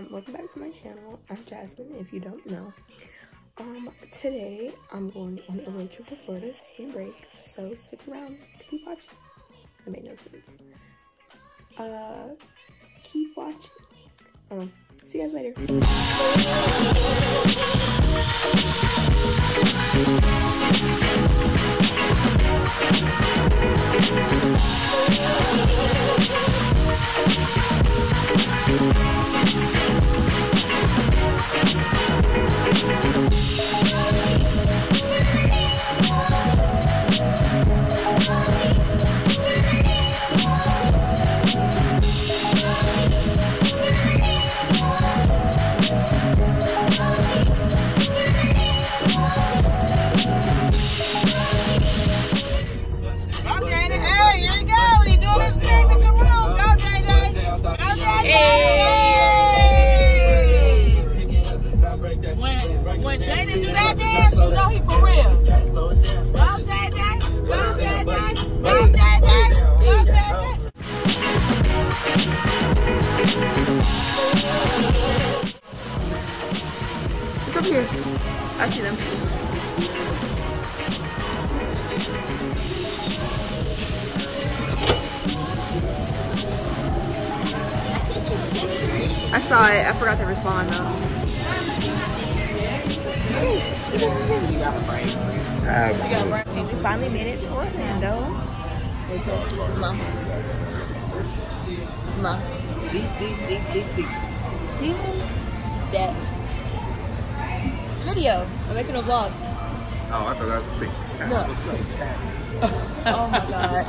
Um, welcome back to my channel. I'm Jazmyne, if you don't know. Um, today I'm going on a road trip to Florida, spring break, so stick around to keep watching. That made no sense. Uh, keep watching. Um, see you guys later. It's up here. I see them. I saw it. I forgot to respond though. You got a bright. We finally made it to Orlando. Ma. Ma. That. It's a video. I'm making a vlog. Oh, I thought that was a picture. No. What's up, Oh my god.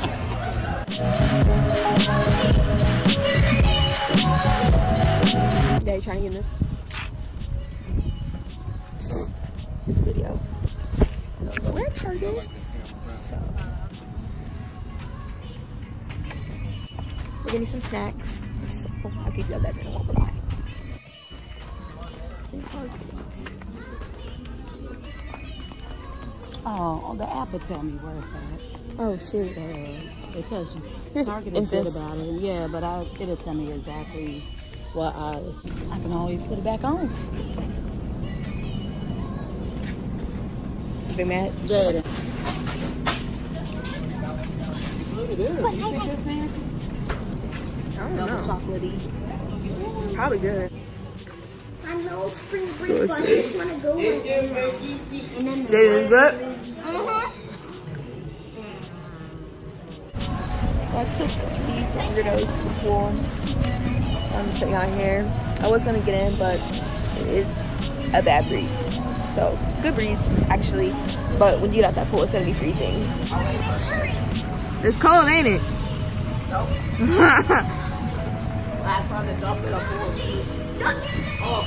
Daddy trying to get in this. This video. We're at Target. So we're getting some snacks. So I'll keep you up that in while we're by. In Target. Oh, the app will tell me where it's at. Oh shoot. Uh, it tells you. Here's Target is good about it. Yeah, but I, it'll tell me exactly what aisles. I can always put it back on. Big Mac. Jada. I don't Double know. chocolatey. Probably good. I know spring break, but I just want to go with it. And then Jaden is good. uh-huh. So I took these weirdos to the pool. So I'm sitting out here. I was gonna get in, but it is a bad breeze. So good breeze actually, but when you get out that pool, it's gonna be freezing. It's cold, ain't it? Last time they jumped in a pool. Oh.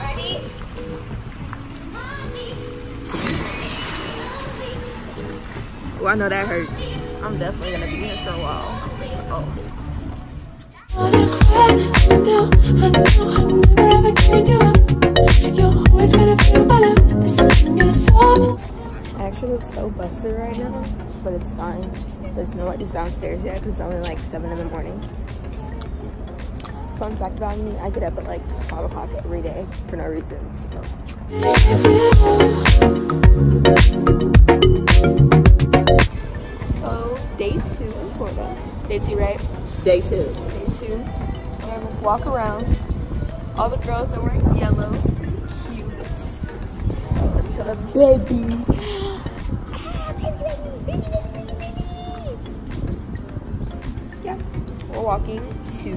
Ready? Oh, I know that hurt. I'm definitely gonna be here for a while. Oh. So busted right now, but it's fine. There's nobody's downstairs yet because it's only like 7 in the morning. Fun fact about me, I get up at like 5 o'clock every day for no reason. So. So, day two in Florida. Day two, right? Day two. Day two. I'm gonna walk around. All the girls are wearing yellow. Cute. So, let me show the baby. Walking to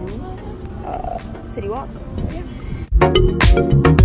uh, City Walk. So, yeah.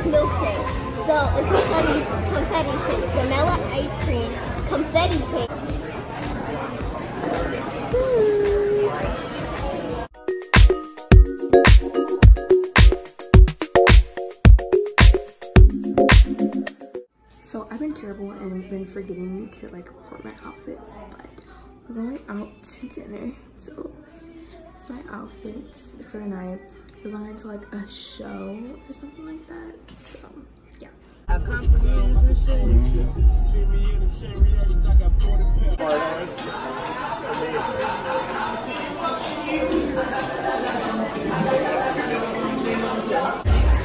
So it's confetti, confetti shake, vanilla ice cream, confetti cake. So I've been terrible and been forgetting to like report my outfits, but we're going out to dinner. So this is my outfit for the night. We're going to like a show or something like that. So yeah.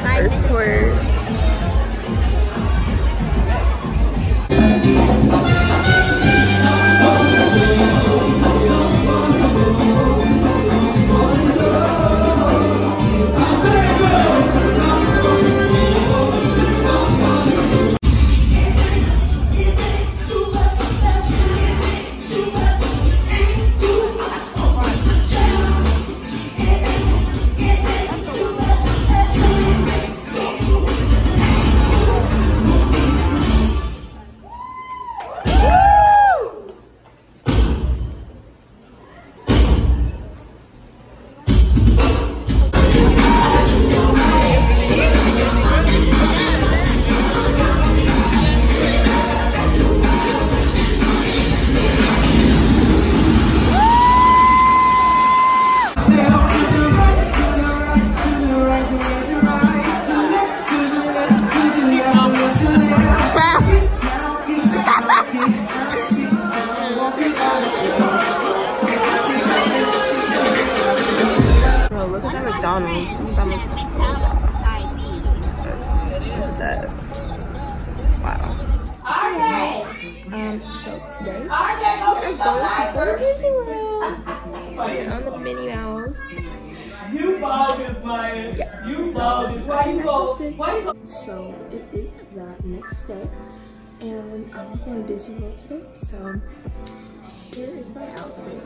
First course. McDonald's. McDonald's. Um, so today we are going to Disney World. On the Minnie Mouse. You bogus, man. Yeah. You So, bogus. Why you go? Why you go? So it is the next day, and I'm going to Disney World today. So here is my outfit.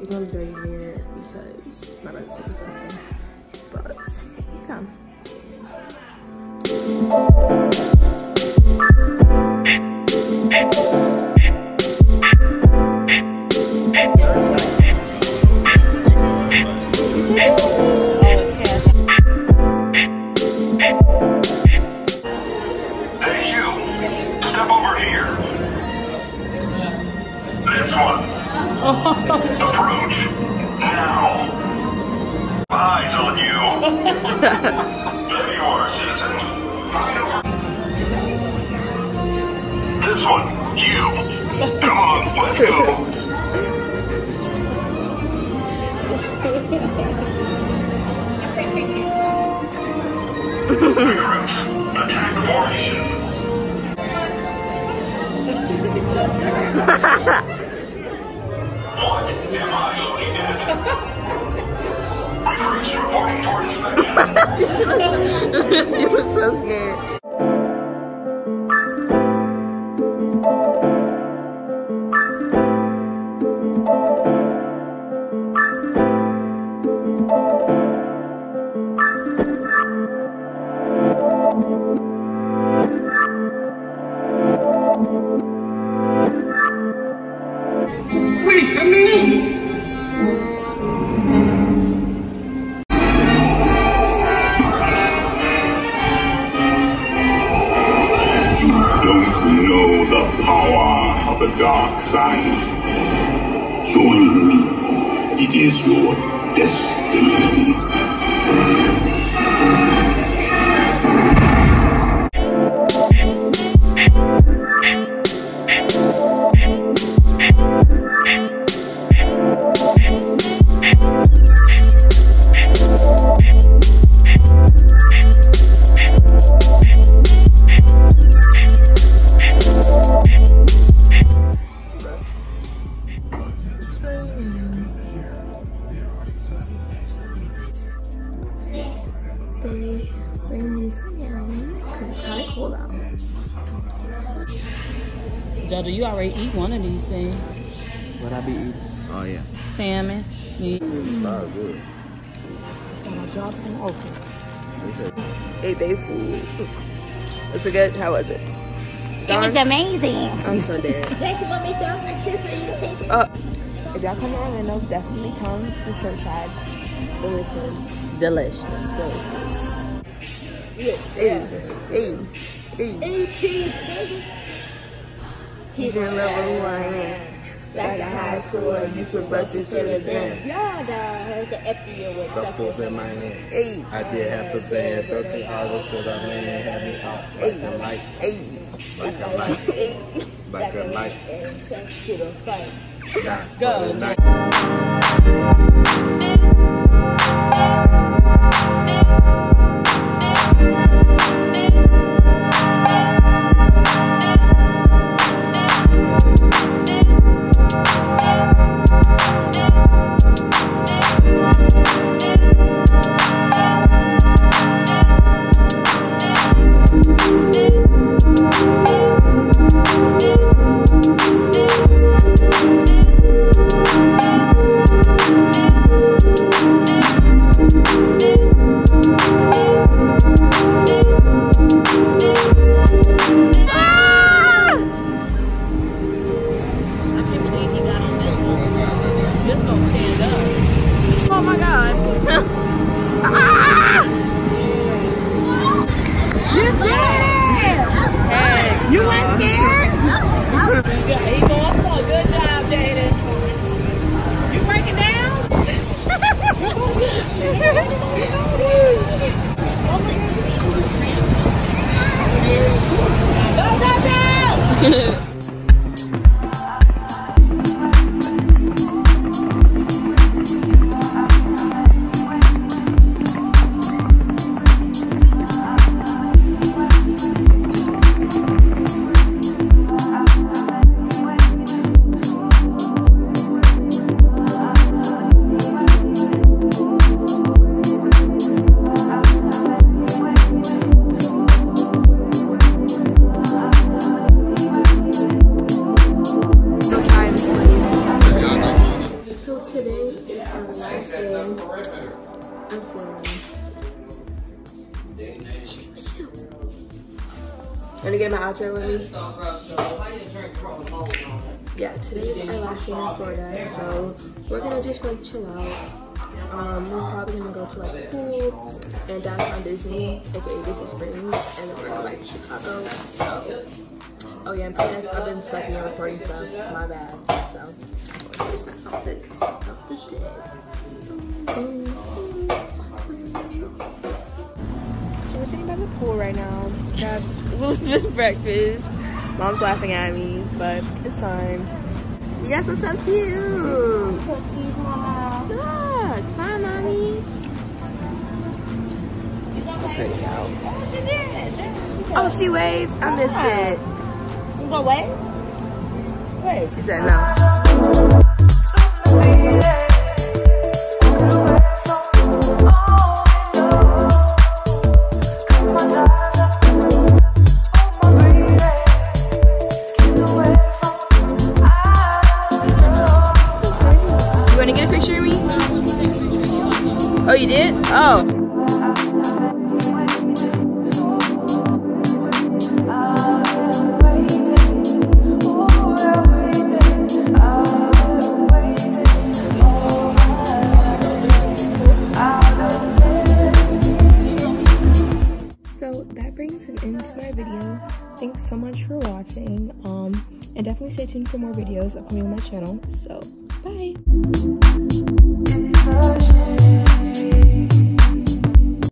It goes very near because my brother's so disgusting. But yeah. Hey, you! Step over here. This one. there you are, citizen. This one. You. Come on, let's go. Recruits, attack formation. She was so scared. It is your destiny. They wearing Hold on. Jojo, you already eat one of these things. What I be eating? Oh yeah. Salmon. You eat. Oh, good. Gonna drop some okra. They said Eight day food. Was it good? How was it? It was amazing. I'm so dead. Guys, you want me to throw my shit so you can? Uh, if y'all come to Orlando, definitely come to the Surfside. Delicious. Delicious. Delicious. Yeah. Hey. Hey. Cheese, baby. She's in love with who I am. Like a high school, I used to bust it to the dance. Yeah, the, the epi with the stuff. in my hand. Hey. I did have to say it. 13 hours till the man had me off like a light, Hey. like a light, Hey. like a light. And sent to the fight. Nah, Go. for the night. I So today is our last day in Florida. Gonna get my outro with me? Yeah, today is our last day in Florida, so we're gonna just like chill out. Um, we're probably gonna go to like the pool and downtown Disney, aka Disney Springs, and then we're gonna like Chicago. So, oh yeah, and PS, I've been sleeping and recording stuff. My bad. So, here's my outfits of the day. So we're sitting by the pool right now. Got a little bit of breakfast. Mom's laughing at me, but it's fine. You guys look so cute. Fine, mommy. So pretty out. Oh, she waved. I missed it. You go away? Wait. She said no. Definitely stay tuned for more videos upcoming on my channel. So, bye.